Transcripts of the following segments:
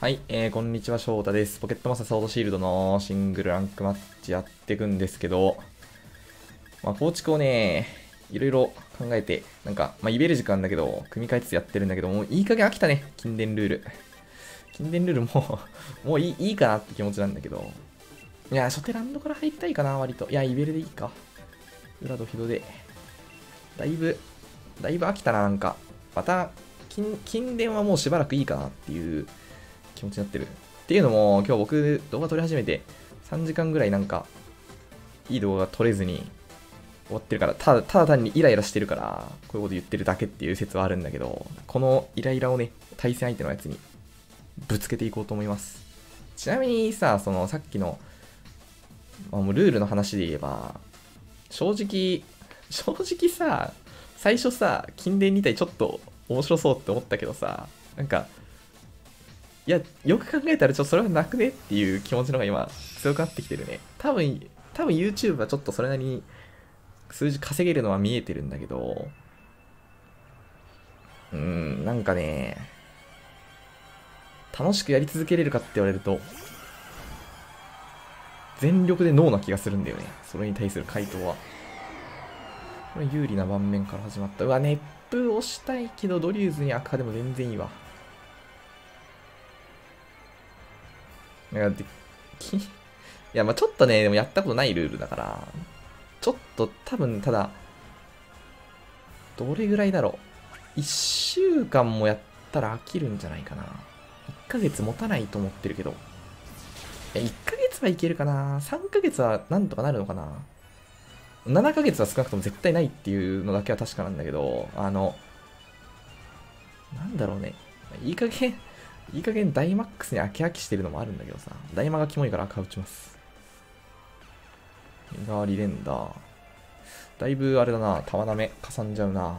はい、えー、こんにちは、翔太です。ポケットマスターソードシールドのシングルランクマッチやっていくんですけど、まあ、構築をね、いろいろ考えて、なんか、まあ、イベル時間だけど、組み替えつつやってるんだけど、もういい加減飽きたね、近電ルール。近電ルールも もういいいいかなって気持ちなんだけど、いや、初手ランドから入りたいかな、割と。いや、イベルでいいか。裏とヒドで。だいぶ、だいぶ飽きたな、なんか。また、近近電はもうしばらくいいかなっていう気持ちになってる。っていうのも、今日僕動画撮り始めて3時間ぐらいなんか、いい動画撮れずに終わってるから、ただただ単にイライラしてるから、こういうこと言ってるだけっていう説はあるんだけど、このイライラをね、対戦相手のやつにぶつけていこうと思います。ちなみにさ、そのさっきの、まあ、もうルールの話で言えば、正直、正直さ、最初さ、近電2体ちょっと面白そうって思ったけどさ、なんか、いや、よく考えたらちょっとそれはなくねっていう気持ちの方が今強くなってきてるね。多分、多分 YouTube はちょっとそれなりに数字稼げるのは見えてるんだけど、うーん、なんかね、楽しくやり続けれるかって言われると、全力でノーな気がするんだよね。それに対する回答は。これ有利な盤面から始まった。うわ、熱風押したいけど、ドリューズに赤でも全然いいわ。なんかでき いや、まあちょっとね、でもやったことないルールだから、ちょっと多分、ただ、どれぐらいだろう。1週間もやったら飽きるんじゃないかな。1ヶ月持たないと思ってるけど。いや、1ヶ月はいけるかな。3ヶ月はなんとかなるのかな。7ヶ月は少なくとも絶対ないっていうのだけは確かなんだけど、あの、なんだろうね。いい加減、いい加減ダイマックスに飽き飽きしてるのもあるんだけどさ、ダイマがキモいから赤打ちます。メガリレンダー。だいぶあれだな、玉ダメ、かさんじゃうな。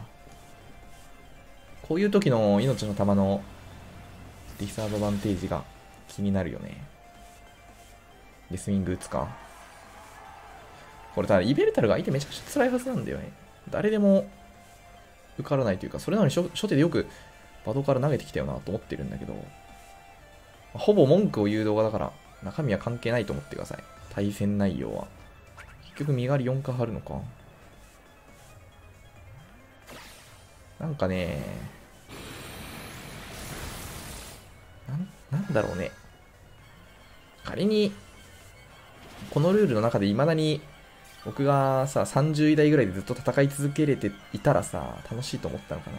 こういう時の命の玉のディスアドバンテージが気になるよね。デスウィング打つか。これただ、イベルタルが相手めちゃくちゃ辛いはずなんだよね。誰でも受からないというか、それなのに初初手でよくバドから投げてきたよなと思ってるんだけど、ほぼ文句を言う動画だから、中身は関係ないと思ってください。対戦内容は。結局、身狩り4回張るのか。なんかね、な、なんだろうね。仮に、このルールの中で未だに僕がさ、30位台ぐらいでずっと戦い続けれていたらさ、楽しいと思ったのかな。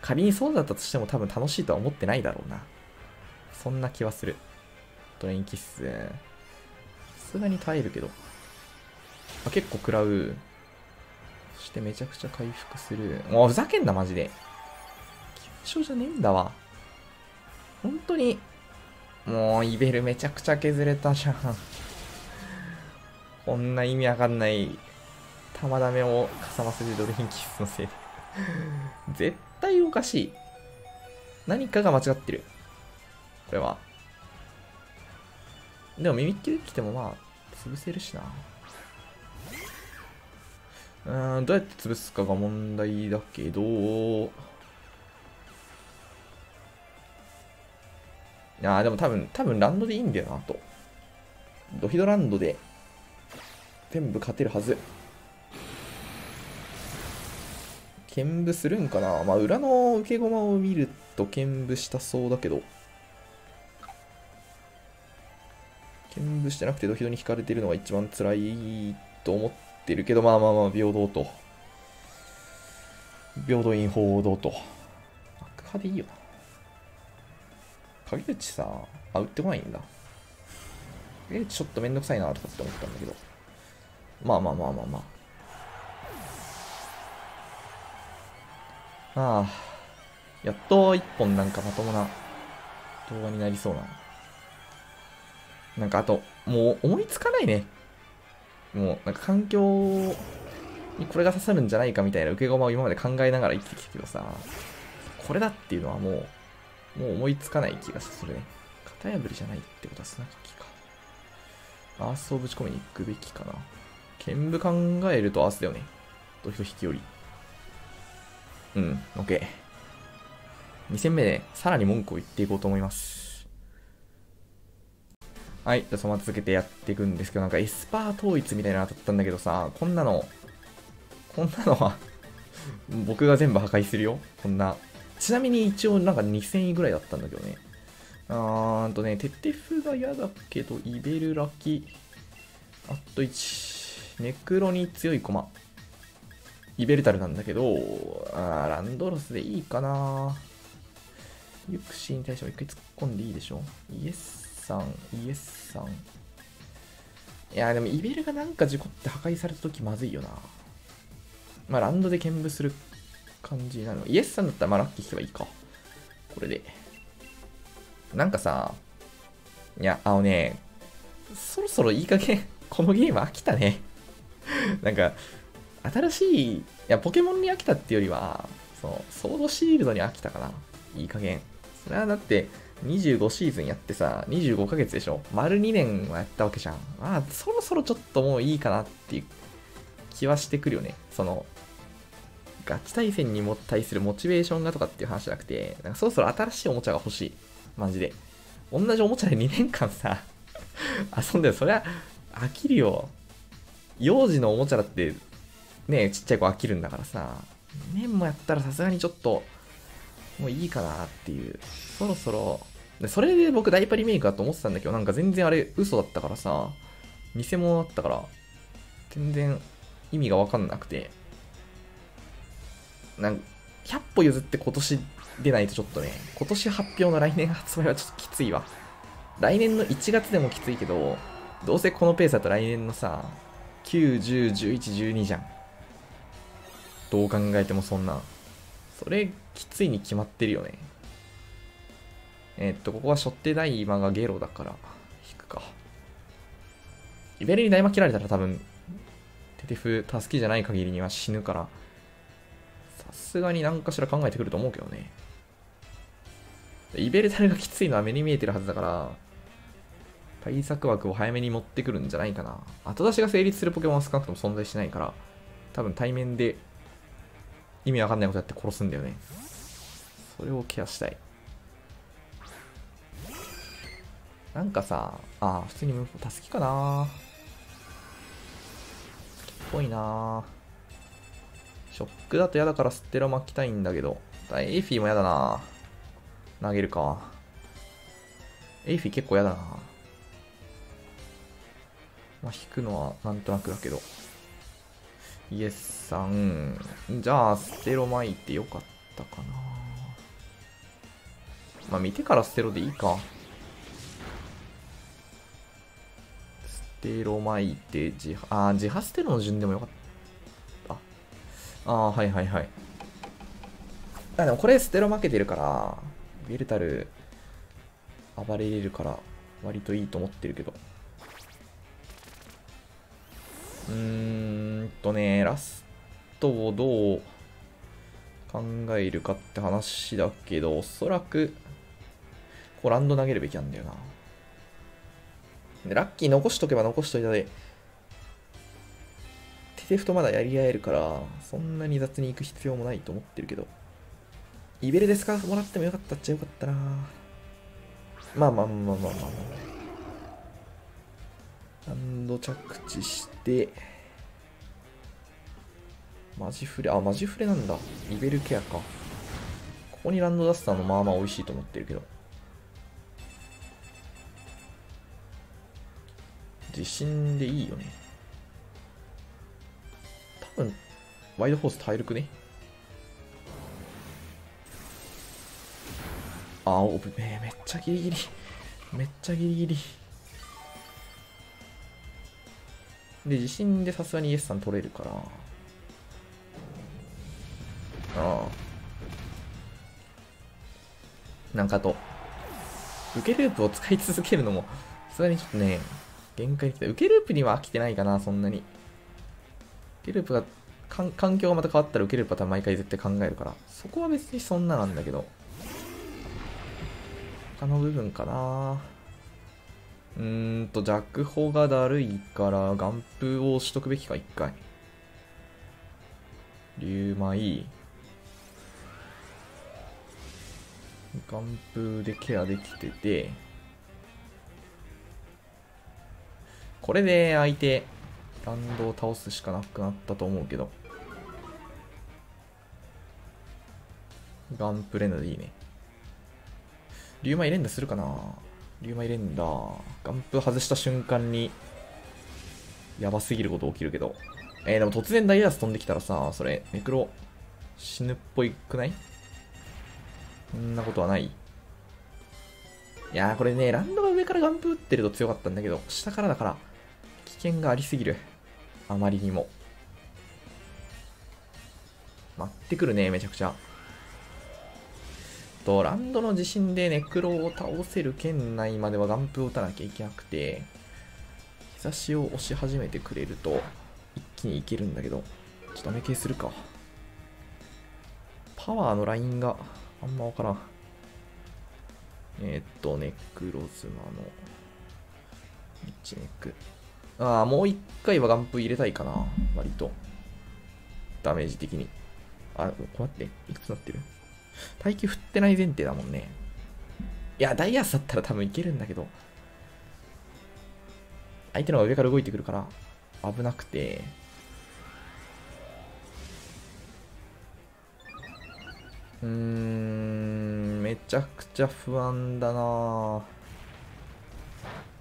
仮にそうだったとしても多分楽しいとは思ってないだろうな。そんな気はする。トレインキッス。さすがに耐えるけど。あ、結構食らう。そしてめちゃくちゃ回復する。もうふざけんな、マジで。急所じゃねえんだわ。本当に。もう、イベルめちゃくちゃ削れたじゃん。こんな意味わかんない玉ダメをかさませるドルフィンキッスのせいで絶対おかしい。何かが間違ってる。これは。でも、ミミッキュ来てもまあ、潰せるしな。うーん、どうやって潰すかが問題だけど、いやでも多分、多分ランドでいいんだよな、と。ドヒドランドで全部勝てるはず。剣舞するんかなまあ、裏の受け駒を見ると剣舞したそうだけど。剣舞してなくてドヒドに引かれてるのが一番辛いと思ってるけど、まあまあまあ、平等と。平等院報道と。悪派でいいよな。影内さ、あ、打ってこないんだ。影内ちょっとめんどくさいなとかって思ったんだけど。まあまあまあまあまあ。ああ。やっと一本なんかまともな動画になりそうな。なんかあと、もう思いつかないね。もうなんか環境にこれが刺さるんじゃないかみたいな受け駒を今まで考えながら生きてきたけどさ、これだっていうのはもう、もう思いつかない気がするね。型破りじゃないってことは砂かきか。アースをぶち込みに行くべきかな。剣舞考えるとアースだよね。と人引きより。うん、OK。2戦目でさらに文句を言っていこうと思います。はい、じゃあそのまま続けてやっていくんですけど、なんかエスパー統一みたいなの当たったんだけどさ、こんなの、こんなのは 僕が全部破壊するよ。こんな。ちなみに一応なんか2000位ぐらいだったんだけどね。あーんとね、テテフが嫌だけど、イベルラキ、あと1、ネクロに強い駒。イベルタルなんだけど、あランドロスでいいかなユクシーに対しても一回突っ込んでいいでしょ？イエスさん、イエスさん。いや、でもイベルがなんか事故って破壊された時まずいよな。まあ、ランドで見舞する感じなの。イエスさんだったらまあラッキー引けばいいか。これで。なんかさ、いや、あのね、そろそろいい加減、このゲーム飽きたね。なんか、新しい、いや、ポケモンに飽きたっていうよりは、そう、ソードシールドに飽きたかな。いい加減。それはだって、25シーズンやってさ、25ヶ月でしょ？丸2年はやったわけじゃん。まあ、そろそろちょっともういいかなっていう気はしてくるよね。その、ガチ対戦にも対するモチベーションがとかっていう話じゃなくて、なんかそろそろ新しいおもちゃが欲しい。マジで。同じおもちゃで2年間さ遊んでる。そりゃ、飽きるよ。幼児のおもちゃだって、ねちっちゃい子飽きるんだからさ、2年もやったらさすがにちょっと、もういいかなっていう。そろそろ、でそれで僕ダイパリメイクだと思ってたんだけど、なんか全然あれ嘘だったからさ、偽物だったから、全然意味がわかんなくて、なんか、100歩譲って今年出ないとちょっとね、今年発表の来年発売はちょっときついわ。来年の1月でもきついけど、どうせこのペースだと来年のさ、9、10、11、12じゃん。どう考えてもそんな。それ、きついに決まってるよね。えー、っと、ここは初手大魔がゲロだから、引くか。イベルに大魔切られたら多分、テテフ助けじゃない限りには死ぬから、さすがに何かしら考えてくると思うけどね。イベルタルがきついのは目に見えてるはずだから、対策枠を早めに持ってくるんじゃないかな。後出しが成立するポケモンは少なくとも存在しないから、多分対面で意味わかんないことやって殺すんだよね。それをケアしたい。なんかさ、あ、普通にたすきかなっぽいなショックだと嫌だからステロ巻きたいんだけど。エイフィーも嫌だな投げるか。エイフィー結構嫌だな。まあ、引くのはなんとなくだけど。イエスさん。じゃあ、ステロ巻いてよかったかな。まあ、見てからステロでいいか。テロ巻いて、自あ、自破ステロの順でもよかった。ああ、はいはいはい。あ、でもこれステロ負けてるから、ビルタル暴れれるから割といいと思ってるけど。うーんとね、ラストをどう考えるかって話だけど、おそらく、こうランド投げるべきなんだよな。ラッキー残しとけば残しといたで、テテフとまだやり合えるから、そんなに雑に行く必要もないと思ってるけど。イベルでスカーフもらってもよかったっちゃよかったなまあまあまあまあまあまあ。ランド着地して、マジフレ、あ、マジフレなんだ。イベルケアか。ここにランドダスターのまあまあ美味しいと思ってるけど。自信でいいよね。多分、ワイドフォース耐えるくね？あ、おぶ、めっちゃギリギリ。めっちゃギリギリ。で、地震でさすがにイエスさん取れるから。ああ。なんかと、受けループを使い続けるのも、さすがにちょっとね、限界来た。受けループには飽きてないかな、そんなに。受けループが、環境がまた変わったら受けループは多分毎回絶対考えるから、そこは別にそんななんだけど。他の部分かなうーんと、弱歩がだるいから、眼風をしとくべきか、一回。竜舞。眼風でケアできてて、これで相手、ランドを倒すしかなくなったと思うけど。ガンプレンダでいいね。リュウマイ連打するかな？リュウマイ連打。ガンプ外した瞬間に、やばすぎること起きるけど。えー、でも突然ダイヤース飛んできたらさ、それ、ネクロ、死ぬっぽいくない？そんなことはないいやーこれね、ランドが上からガンプ打ってると強かったんだけど、下からだから、険がありすぎる。あまりにも。待ってくるね、めちゃくちゃ。と、ランドの地震でネクロを倒せる圏内まではガンプを打たなきゃいけなくて、日差しを押し始めてくれると、一気にいけるんだけど、ちょっとダメ系するか。パワーのラインがあんまわからん。えー、っと、ネクロズマの、1ネック。ああ、もう一回はガンプ入れたいかな。割と。ダメージ的に。あ、こうやって、いくつなってる？耐久振ってない前提だもんね。いや、ダイヤスだったら多分いけるんだけど、相手の上から動いてくるから、危なくて、うーん、めちゃくちゃ不安だな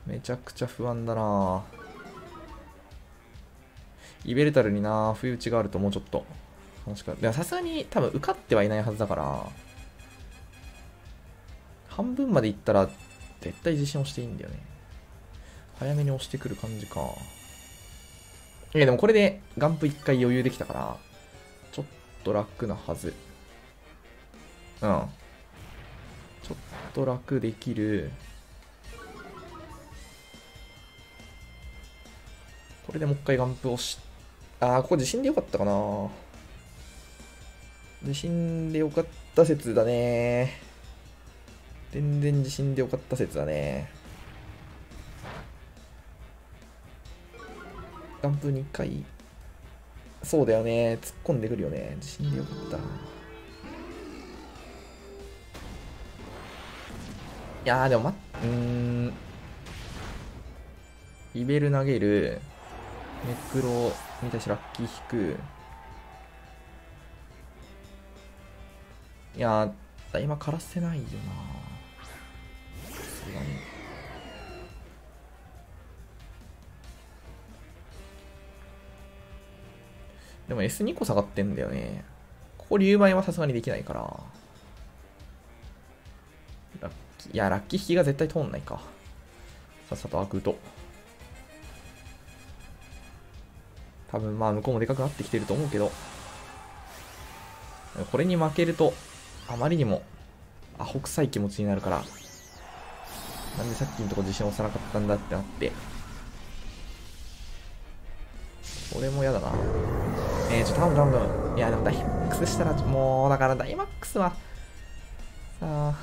めちゃくちゃ不安だなぁイベルタルにな不意打ちがあるともうちょっと楽しかった。さすがに多分受かってはいないはずだから、半分までいったら絶対自信をしていいんだよね。早めに押してくる感じか。いやでもこれでガンプ1回余裕できたから、ちょっと楽なはず。うん。ちょっと楽できる。これでもう一回ガンプ押して、ああ、ここ地震でよかったかな。地震でよかった説だね。全然地震でよかった説だね。ガンプ2回。そうだよね。突っ込んでくるよね。地震でよかった。いやーでもま、うーん。イベル投げる。ネクロに対しラッキー引く。いやー、今枯らせないよなさすがに。でも S2 個下がってんだよね。ここ竜舞はさすがにできないから。ラッキー、いや、ラッキー引きが絶対通んないか。さっさと開くと。多分まあ向こうもでかくなってきてると思うけど。これに負けると、あまりにもアホ臭い気持ちになるから、なんでさっきのとこ自信を押さなかったんだってなって。これも嫌だな。えー、ちょ、頼む頼む頼む。いや、でもダイマックスしたら、もう、だからダイマックスは、さあ、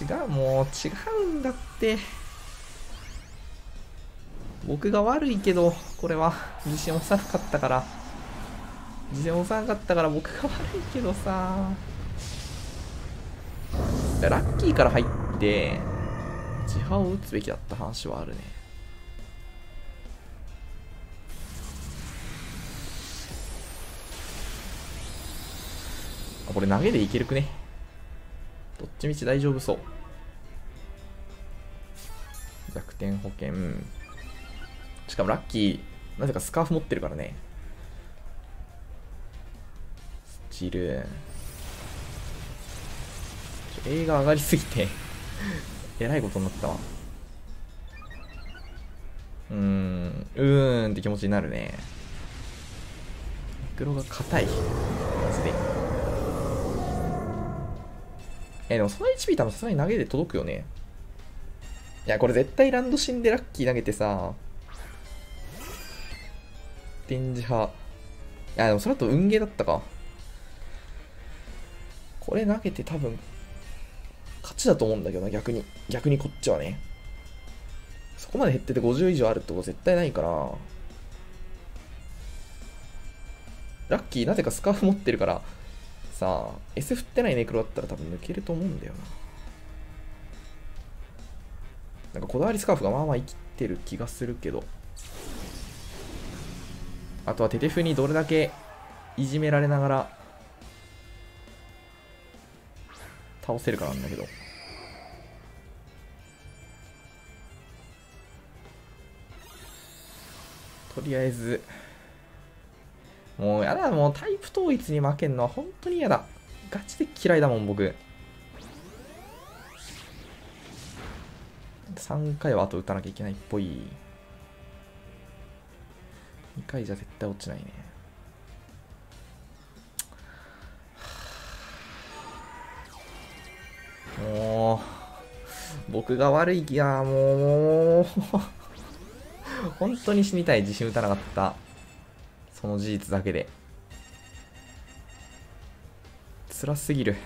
違う、もう違うんだって。僕が悪いけど、これは自信押さなかったから。自信押さなかったから僕が悪いけどさ。ラッキーから入って、自破を打つべきだった話はあるね。これ投げでいけるくねどっちみち大丈夫そう弱点保険しかもラッキーなぜかスカーフ持ってるからね。スチル。映画上がりすぎて。えらいことになったわ。うーん。うーんって気持ちになるね。黒が硬い。マジで。え、でもその HP 多分さすがに投げで届くよね。いや、これ絶対ランドシンでラッキー投げてさ、展示派。いや、でもそれだと運ゲーだったか。これ投げて多分、勝ちだと思うんだけどな、逆に。逆にこっちはね。そこまで減ってて50以上あるってこと絶対ないから。ラッキーなぜかスカーフ持ってるから、さあ、S 振ってないネクロだったら多分抜けると思うんだよな。なんかこだわりスカーフがまあまあ生きてる気がするけど。あとはテテフにどれだけいじめられながら倒せるかなんだけど。とりあえず、もうやだ、もうタイプ統一に負けんのは本当に嫌だ。ガチで嫌いだもん、僕。3回はあと打たなきゃいけないっぽい。2回じゃ絶対落ちないね。もう、僕が悪い気や、もう、本当に死にたい自信打たなかった。その事実だけで。辛すぎる。